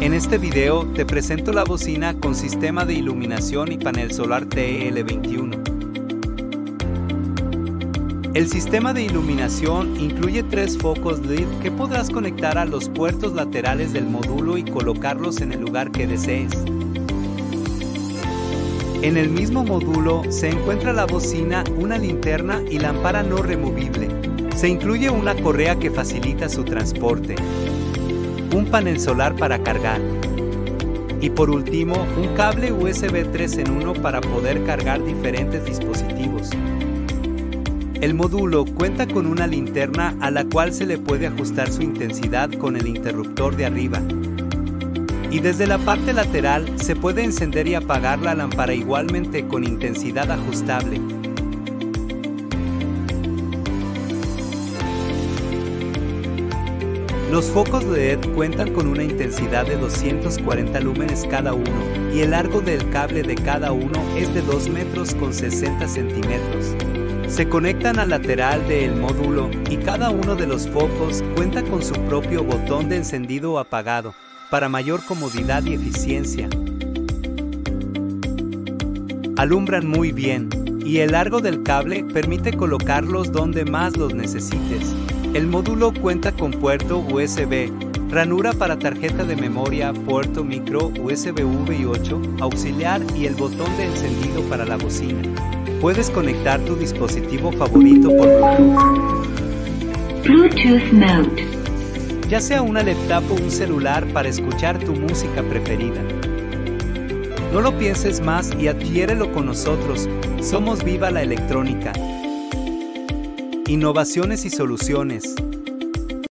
En este video te presento la bocina con sistema de iluminación y panel solar TL21. El sistema de iluminación incluye tres focos LED que podrás conectar a los puertos laterales del módulo y colocarlos en el lugar que desees. En el mismo módulo se encuentra la bocina, una linterna y lámpara no removible. Se incluye una correa que facilita su transporte, un panel solar para cargar y por último un cable USB 3 en 1 para poder cargar diferentes dispositivos. El módulo cuenta con una linterna a la cual se le puede ajustar su intensidad con el interruptor de arriba. Y desde la parte lateral se puede encender y apagar la lámpara igualmente con intensidad ajustable. Los focos LED cuentan con una intensidad de 240 lúmenes cada uno y el largo del cable de cada uno es de 2 metros con 60 centímetros. Se conectan al lateral del módulo y cada uno de los focos cuenta con su propio botón de encendido o apagado para mayor comodidad y eficiencia. Alumbran muy bien y el largo del cable permite colocarlos donde más los necesites. El módulo cuenta con puerto USB, ranura para tarjeta de memoria, puerto micro USB V8, auxiliar y el botón de encendido para la bocina. Puedes conectar tu dispositivo favorito por Bluetooth. Bluetooth mode. Ya sea una laptop o un celular para escuchar tu música preferida. No lo pienses más y adquiérelo con nosotros. Somos Viva la Electrónica. Innovaciones y soluciones.